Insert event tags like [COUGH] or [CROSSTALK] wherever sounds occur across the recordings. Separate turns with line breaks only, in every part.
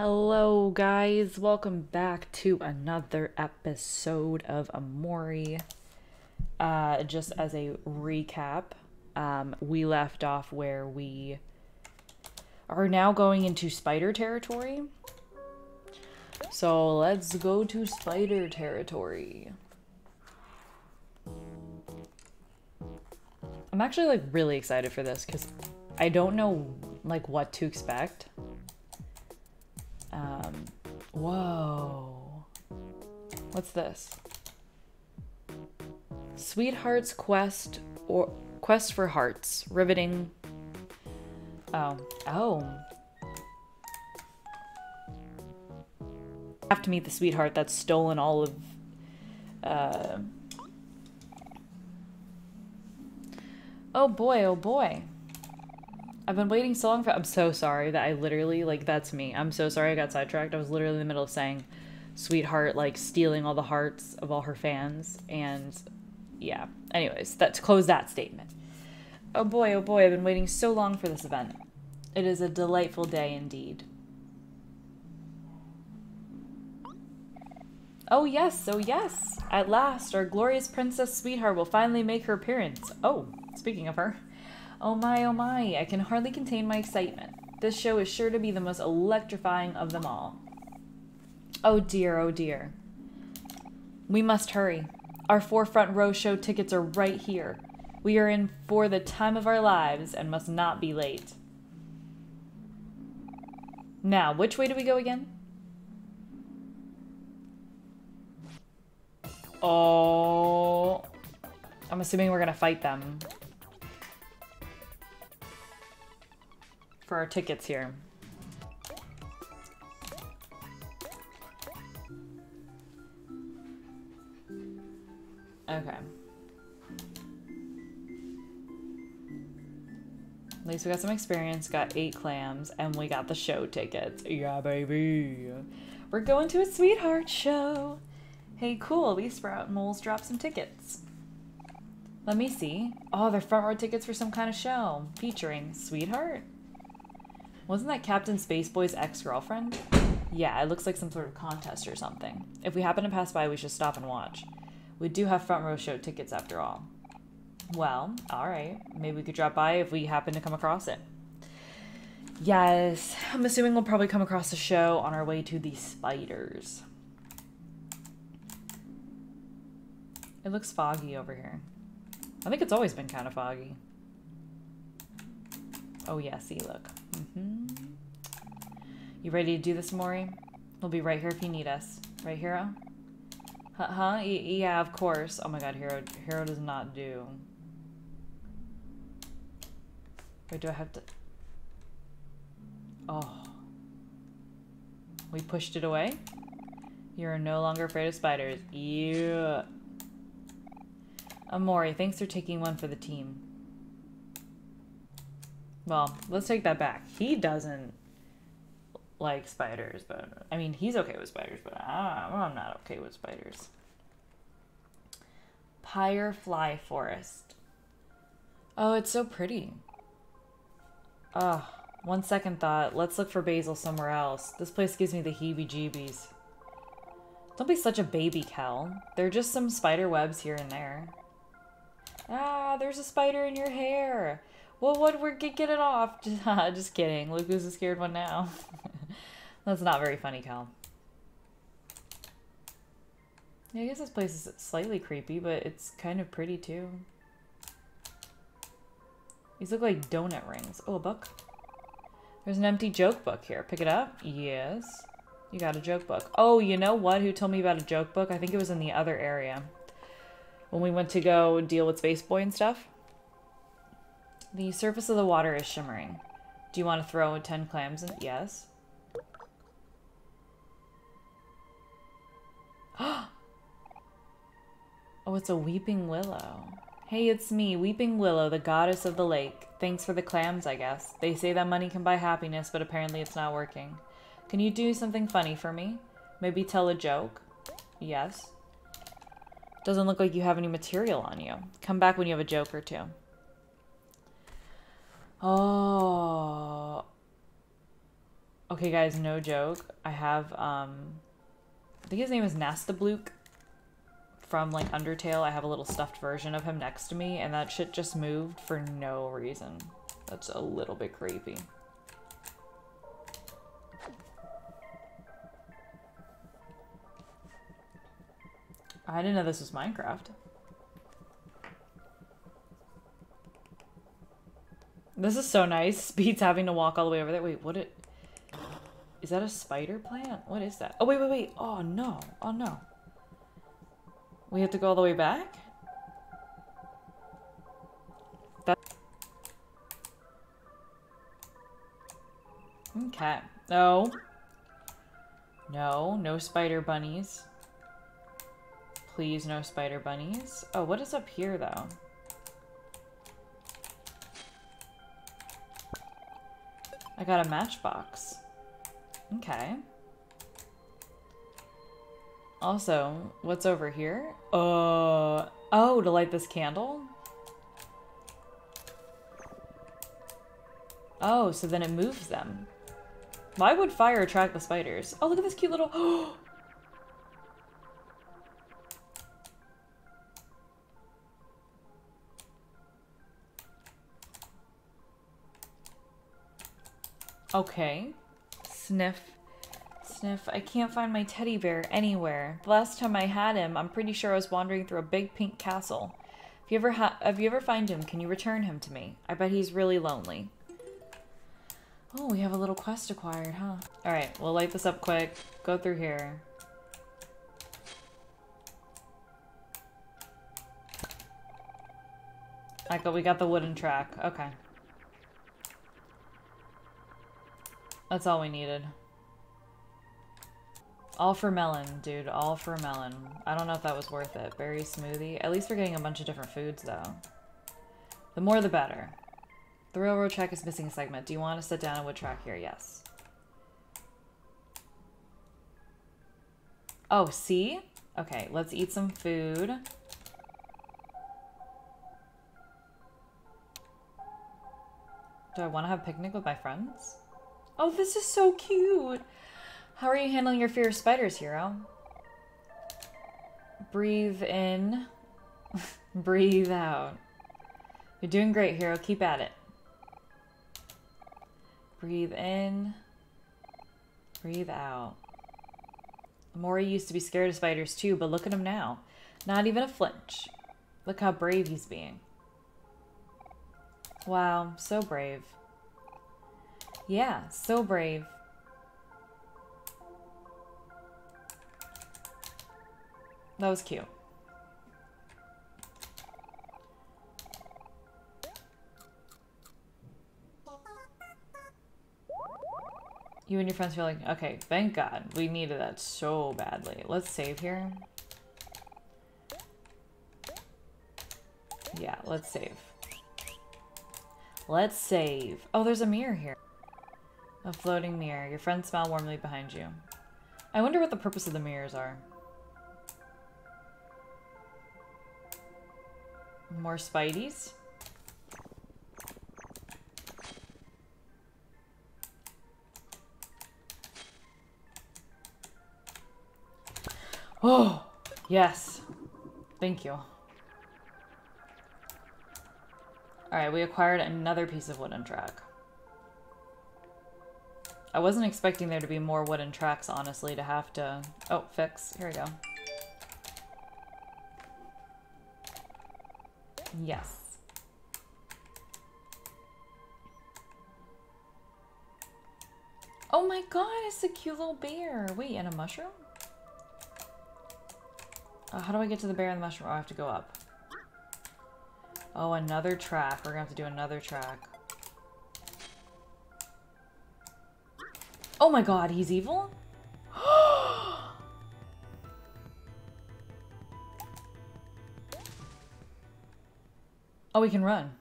Hello, guys. Welcome back to another episode of Omori. Uh, just as a recap, um, we left off where we are now going into spider territory. So let's go to spider territory. I'm actually like really excited for this because I don't know like what to expect. Um, whoa. What's this? Sweetheart's Quest or Quest for Hearts. Riveting. Oh. Oh. Have to meet the sweetheart that's stolen all of uh Oh boy, oh boy. I've been waiting so long for. I'm so sorry that I literally like that's me. I'm so sorry I got sidetracked. I was literally in the middle of saying, "Sweetheart," like stealing all the hearts of all her fans, and yeah. Anyways, that to close that statement. Oh boy, oh boy! I've been waiting so long for this event. It is a delightful day indeed. Oh yes, oh yes! At last, our glorious princess sweetheart will finally make her appearance. Oh, speaking of her. Oh my, oh my, I can hardly contain my excitement. This show is sure to be the most electrifying of them all. Oh dear, oh dear. We must hurry. Our four front row show tickets are right here. We are in for the time of our lives and must not be late. Now, which way do we go again? Oh. I'm assuming we're gonna fight them. For our tickets here. Okay. At least we got some experience, got eight clams, and we got the show tickets. Yeah, baby. We're going to a sweetheart show. Hey, cool. At least Sprout Moles dropped some tickets. Let me see. Oh, they're front row tickets for some kind of show featuring Sweetheart. Wasn't that Captain Spaceboy's ex-girlfriend? Yeah, it looks like some sort of contest or something. If we happen to pass by, we should stop and watch. We do have front row show tickets after all. Well, alright. Maybe we could drop by if we happen to come across it. Yes, I'm assuming we'll probably come across the show on our way to the spiders. It looks foggy over here. I think it's always been kind of foggy. Oh yeah, see, look. Mm -hmm. You ready to do this, Mori? We'll be right here if you need us. Right, Hero? Huh? huh? Yeah, of course. Oh my god, Hero. Hero does not do. Wait, do I have to... Oh. We pushed it away? You're no longer afraid of spiders. Yeah. Omori, thanks for taking one for the team. Well, let's take that back. He doesn't like spiders, but I mean, he's okay with spiders, but I, I'm not okay with spiders. Pyre Fly Forest. Oh, it's so pretty. Oh, one second thought. Let's look for basil somewhere else. This place gives me the heebie-jeebies. Don't be such a baby, Kel. They're just some spider webs here and there. Ah, there's a spider in your hair. Well, what? We're get, get it off. [LAUGHS] Just, kidding. Look who's the scared one now. [LAUGHS] That's not very funny, Kel. Yeah, I guess this place is slightly creepy, but it's kind of pretty too. These look like donut rings. Oh, a book. There's an empty joke book here. Pick it up? Yes. You got a joke book. Oh, you know what? Who told me about a joke book? I think it was in the other area. When we went to go deal with Space Boy and stuff. The surface of the water is shimmering. Do you want to throw 10 clams in? Yes. [GASPS] oh, it's a weeping willow. Hey, it's me, Weeping Willow, the goddess of the lake. Thanks for the clams, I guess. They say that money can buy happiness, but apparently it's not working. Can you do something funny for me? Maybe tell a joke? Yes. Doesn't look like you have any material on you. Come back when you have a joke or two. Oh. Okay, guys, no joke. I have, um, I think his name is Napstablook from, like, Undertale. I have a little stuffed version of him next to me, and that shit just moved for no reason. That's a little bit creepy. I didn't know this was Minecraft. This is so nice. [LAUGHS] Speed's having to walk all the way over there. Wait, what it... Is that a spider plant? What is that? Oh, wait, wait, wait. Oh, no. Oh, no. We have to go all the way back? That... Okay. No. No, no spider bunnies. Please, no spider bunnies. Oh, what is up here, though? I got a matchbox. Okay. Also, what's over here? Uh, oh, to light this candle? Oh, so then it moves them. Why would fire attract the spiders? Oh, look at this cute little... [GASPS] Okay. Sniff. Sniff. I can't find my teddy bear anywhere. The last time I had him, I'm pretty sure I was wandering through a big pink castle. If you ever ha if you ever find him, can you return him to me? I bet he's really lonely. Oh, we have a little quest acquired, huh? Alright, we'll light this up quick. Go through here. I got we got the wooden track. Okay. That's all we needed. All for melon, dude. All for melon. I don't know if that was worth it. Berry smoothie. At least we're getting a bunch of different foods, though. The more the better. The railroad track is missing a segment. Do you want to sit down a wood track here? Yes. Oh, see? Okay, let's eat some food. Do I want to have a picnic with my friends? Oh, this is so cute. How are you handling your fear of spiders, hero? Breathe in. [LAUGHS] Breathe out. You're doing great, hero. Keep at it. Breathe in. Breathe out. Mori used to be scared of spiders too, but look at him now. Not even a flinch. Look how brave he's being. Wow, so brave. Yeah, so brave. That was cute. You and your friends feel like, okay, thank God. We needed that so badly. Let's save here. Yeah, let's save. Let's save. Oh, there's a mirror here. A floating mirror. Your friends smile warmly behind you. I wonder what the purpose of the mirrors are. More spideys? Oh, yes. Thank you. Alright, we acquired another piece of wooden track. I wasn't expecting there to be more wooden tracks, honestly, to have to... Oh, fix. Here we go. Yes. Oh my god, it's a cute little bear. Wait, and a mushroom? Uh, how do I get to the bear and the mushroom? Oh, I have to go up. Oh, another track. We're gonna have to do another track. Oh my god, he's evil? [GASPS] oh, we can run.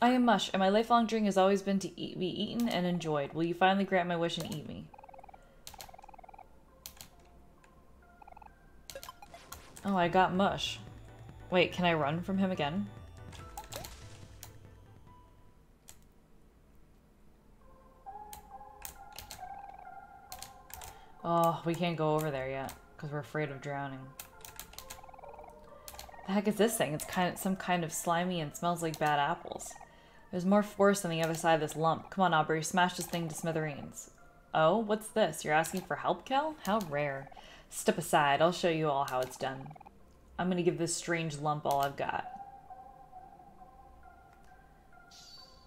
I am Mush, and my lifelong dream has always been to eat, be eaten and enjoyed. Will you finally grant my wish and eat me? Oh, I got Mush. Wait, can I run from him again? Oh, we can't go over there yet because we're afraid of drowning. The heck is this thing? It's kind of some kind of slimy and smells like bad apples. There's more force on the other side of this lump. Come on, Aubrey, smash this thing to smithereens. Oh, what's this? You're asking for help, Kel? How rare. Step aside. I'll show you all how it's done. I'm gonna give this strange lump all I've got.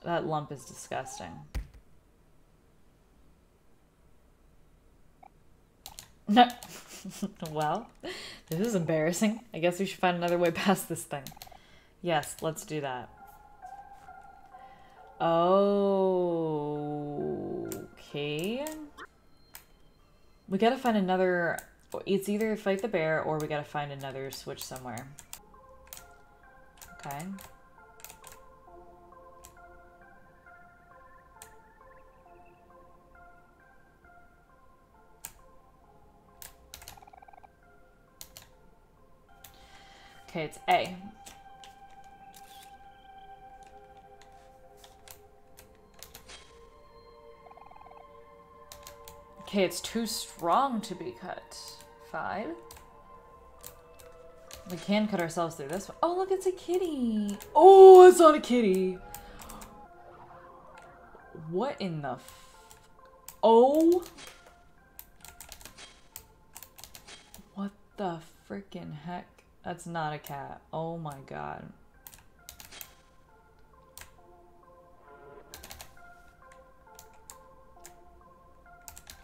That lump is disgusting. [LAUGHS] well, this is embarrassing. I guess we should find another way past this thing. Yes, let's do that. Okay. We gotta find another... It's either fight the bear or we gotta find another switch somewhere. Okay. Okay, it's A. Okay, it's too strong to be cut. Five. We can cut ourselves through this one. Oh, look, it's a kitty. Oh, it's not a kitty. What in the Oh. What the freaking heck? That's not a cat. Oh my god.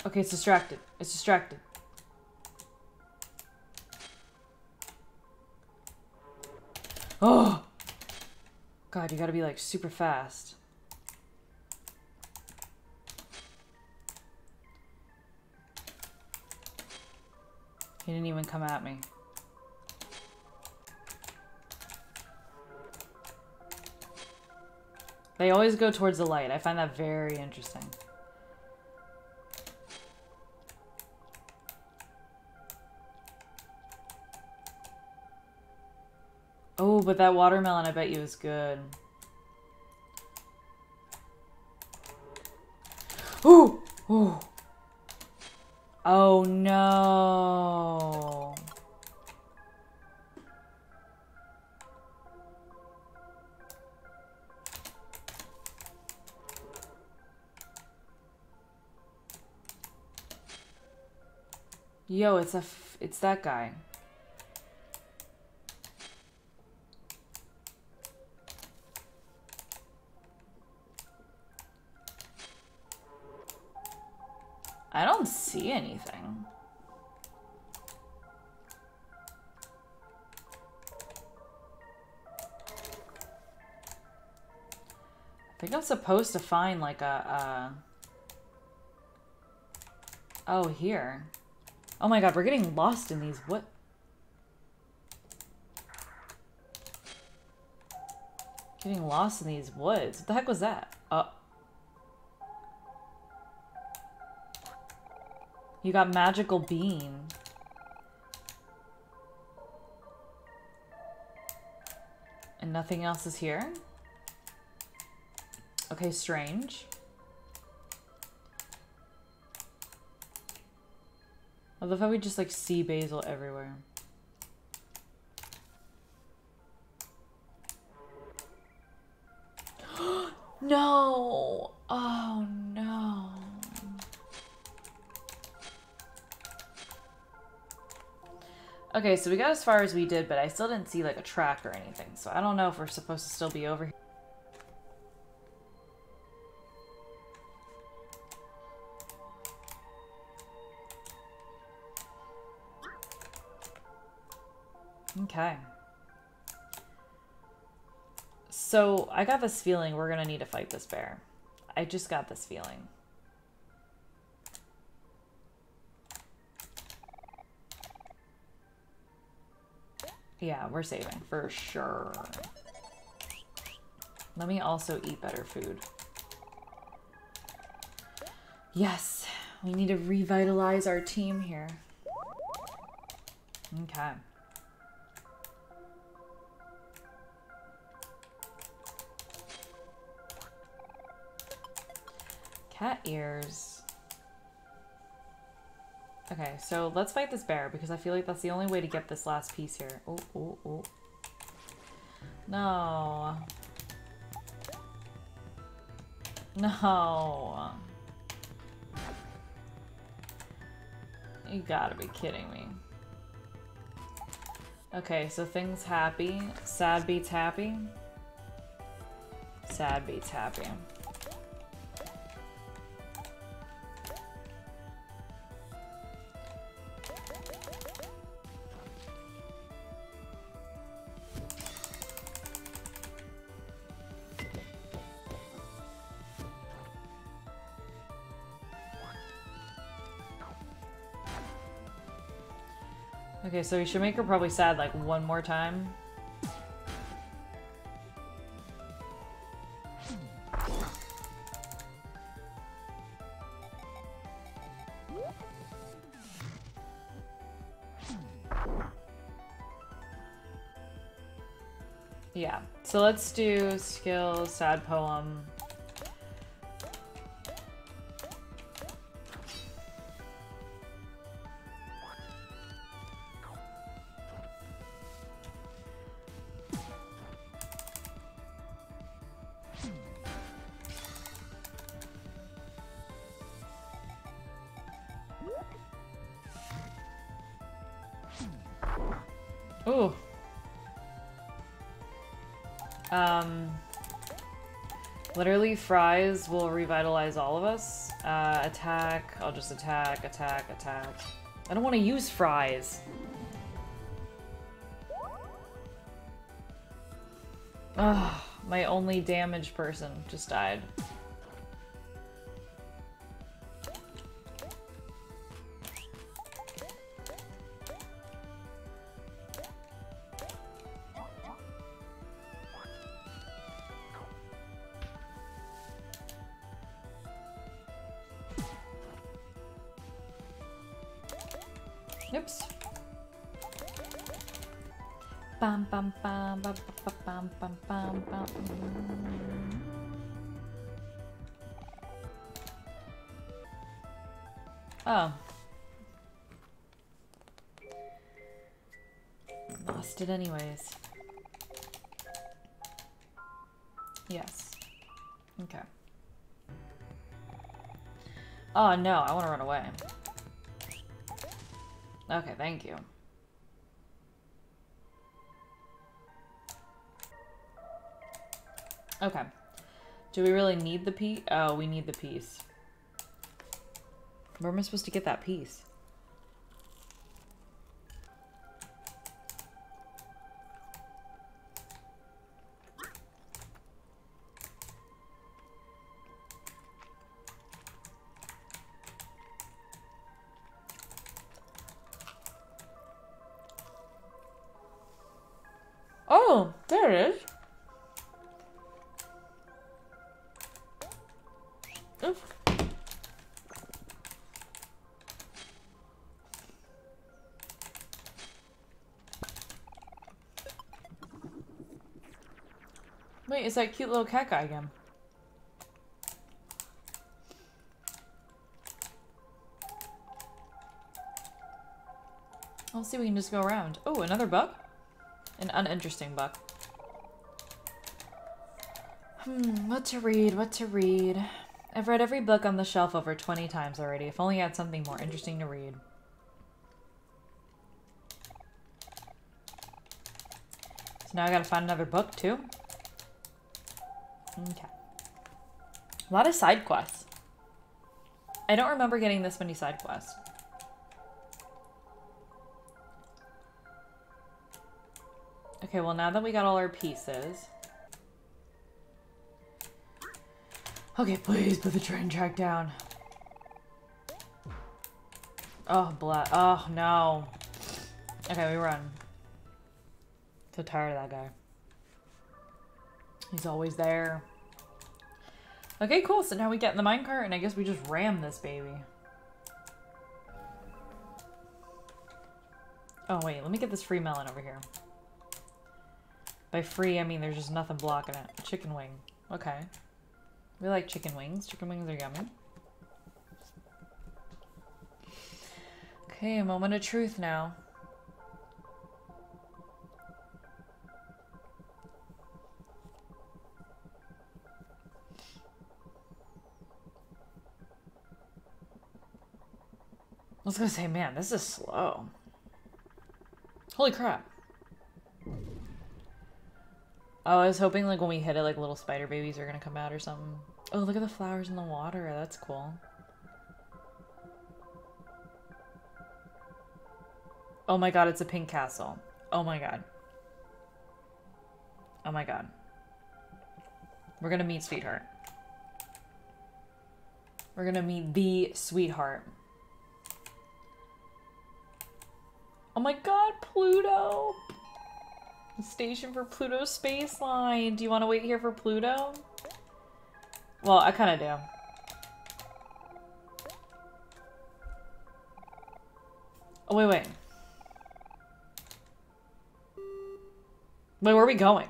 Okay, it's distracted. It's distracted. Oh! God, you gotta be like super fast. He didn't even come at me. They always go towards the light. I find that very interesting. Oh, but that watermelon I bet you is good. Ooh! Ooh! Oh no! Yo, it's a, it's that guy. I don't see anything. I think I'm supposed to find like a, uh... Oh, here. Oh my god, we're getting lost in these. What? Getting lost in these woods. What the heck was that? Oh. You got magical bean. And nothing else is here? Okay, strange. I love how we just like see basil everywhere. [GASPS] no! Oh no. Okay, so we got as far as we did, but I still didn't see like a track or anything. So I don't know if we're supposed to still be over here. Okay. So I got this feeling we're going to need to fight this bear. I just got this feeling. Yeah, we're saving for sure. Let me also eat better food. Yes, we need to revitalize our team here. Okay. Cat ears. Okay, so let's fight this bear because I feel like that's the only way to get this last piece here. Oh, oh, oh. No. No. You gotta be kidding me. Okay, so things happy. Sad beats happy. Sad beats happy. Okay, so we should make her probably sad like one more time. Yeah, so let's do skills, sad poem. Fries will revitalize all of us. Uh, attack. I'll just attack, attack, attack. I don't want to use fries. Ugh, my only damaged person just died. Lost it anyways. Yes. Okay. Oh no, I want to run away. Okay, thank you. Okay. Do we really need the piece? Oh, we need the piece. Where am I supposed to get that piece? Oh, there it is. Oof. Wait, it's that cute little cat guy again. Let's see, we can just go around. Oh, another bug? An uninteresting book. Hmm, what to read, what to read. I've read every book on the shelf over 20 times already. If only I had something more interesting to read. So now I gotta find another book too? Okay. A lot of side quests. I don't remember getting this many side quests. Okay, well now that we got all our pieces. Okay, please put the train track down. Oh, blood. Oh, no. Okay, we run. So tired of that guy. He's always there. Okay, cool. So now we get in the minecart and I guess we just ram this baby. Oh, wait. Let me get this free melon over here. By free, I mean there's just nothing blocking it. Chicken wing. Okay. We like chicken wings. Chicken wings are yummy. Okay, moment of truth now. I was gonna say, man, this is slow. Holy crap. Oh, I was hoping like when we hit it, like little spider babies are gonna come out or something. Oh, look at the flowers in the water. That's cool. Oh my god, it's a pink castle. Oh my god. Oh my god. We're gonna meet Sweetheart. We're gonna meet the Sweetheart. Oh my god, Pluto! Station for Pluto Space Line. Do you want to wait here for Pluto? Well, I kind of do. Oh, wait, wait. Wait, where are we going?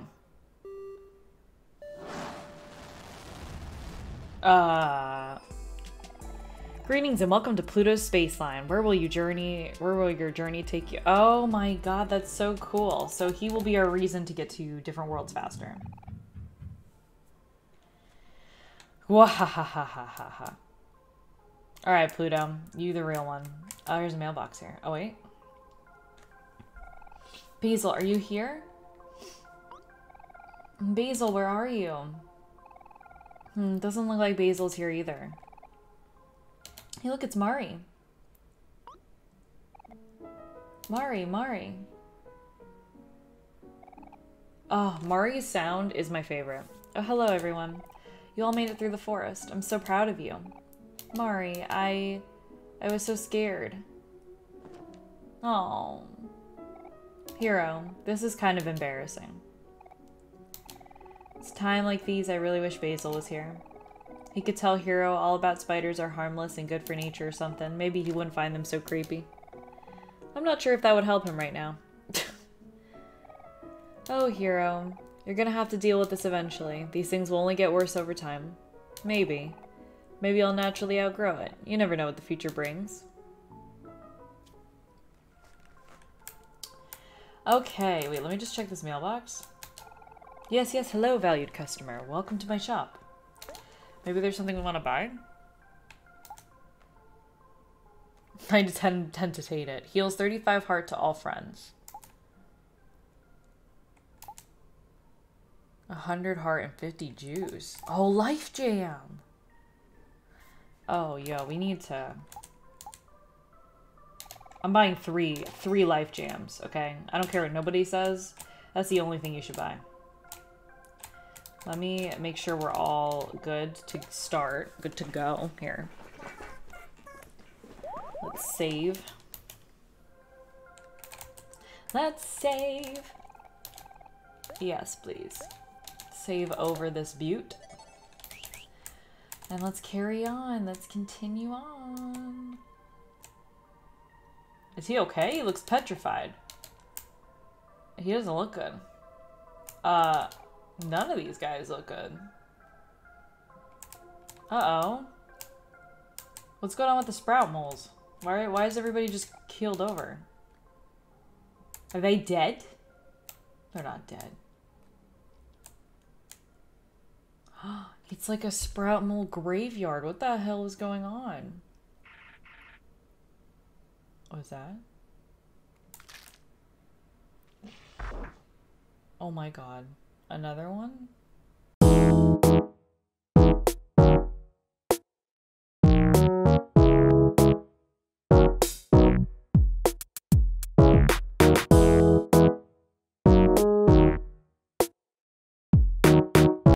Uh... Greetings and welcome to Pluto's Space Line. Where will you journey? Where will your journey take you? Oh my god, that's so cool. So he will be our reason to get to different worlds faster. Wahahahahaha. Alright, Pluto. You the real one. Oh, here's a mailbox here. Oh, wait. Basil, are you here? Basil, where are you? Hmm, doesn't look like Basil's here either. Hey, look, it's Mari. Mari, Mari. Oh, Mari's sound is my favorite. Oh, hello, everyone. You all made it through the forest. I'm so proud of you. Mari, I... I was so scared. Oh. Hero, this is kind of embarrassing. It's time like these I really wish Basil was here. He could tell Hero all about spiders are harmless and good for nature or something. Maybe he wouldn't find them so creepy. I'm not sure if that would help him right now. [LAUGHS] oh, Hero. You're gonna have to deal with this eventually. These things will only get worse over time. Maybe. Maybe I'll naturally outgrow it. You never know what the future brings. Okay, wait, let me just check this mailbox. Yes, yes, hello, valued customer. Welcome to my shop. Maybe there's something we want to buy? I tend, tend to hate it. Heals 35 heart to all friends. 100 heart and 50 juice. Oh, life jam! Oh, yo, we need to... I'm buying three, three life jams, okay? I don't care what nobody says. That's the only thing you should buy. Let me make sure we're all good to start. Good to go. Here. Let's save. Let's save. Yes, please. Save over this butte. And let's carry on. Let's continue on. Is he okay? He looks petrified. He doesn't look good. Uh, None of these guys look good. Uh-oh. What's going on with the sprout moles? Why, why is everybody just keeled over? Are they dead? They're not dead. [GASPS] it's like a sprout mole graveyard. What the hell is going on? What was that? Oh my god. Another one?